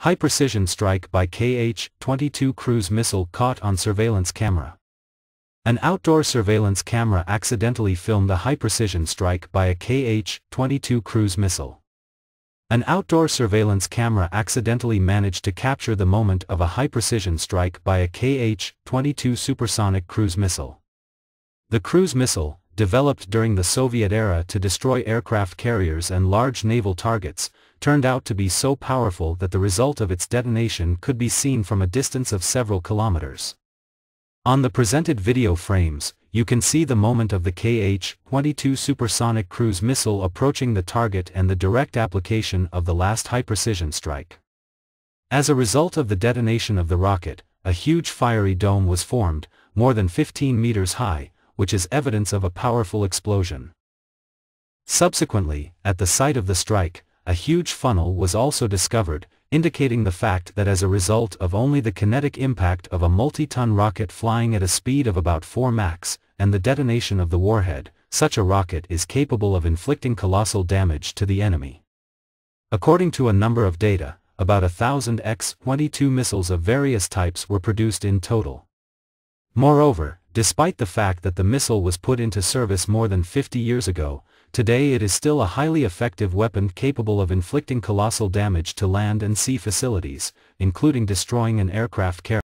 High-precision strike by KH-22 cruise missile caught on surveillance camera. An outdoor surveillance camera accidentally filmed a high-precision strike by a KH-22 cruise missile. An outdoor surveillance camera accidentally managed to capture the moment of a high-precision strike by a KH-22 supersonic cruise missile. The cruise missile, developed during the Soviet era to destroy aircraft carriers and large naval targets, turned out to be so powerful that the result of its detonation could be seen from a distance of several kilometers. On the presented video frames, you can see the moment of the KH-22 supersonic cruise missile approaching the target and the direct application of the last high-precision strike. As a result of the detonation of the rocket, a huge fiery dome was formed, more than 15 meters high, which is evidence of a powerful explosion. Subsequently, at the site of the strike, a huge funnel was also discovered, indicating the fact that as a result of only the kinetic impact of a multi-ton rocket flying at a speed of about 4 Mach, and the detonation of the warhead, such a rocket is capable of inflicting colossal damage to the enemy. According to a number of data, about a thousand X-22 missiles of various types were produced in total. Moreover, despite the fact that the missile was put into service more than 50 years ago, today it is still a highly effective weapon capable of inflicting colossal damage to land and sea facilities, including destroying an aircraft carrier.